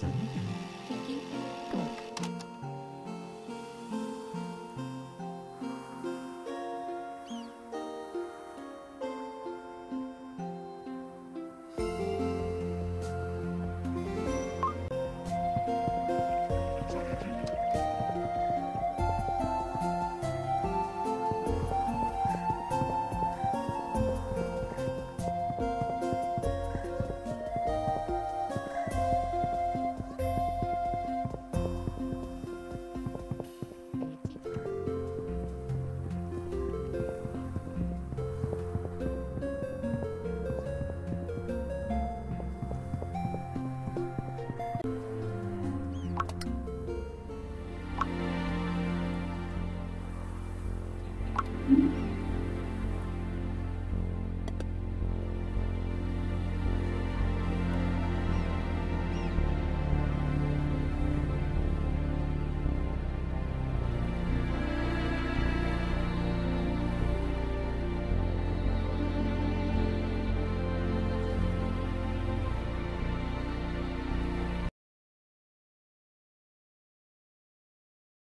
Salut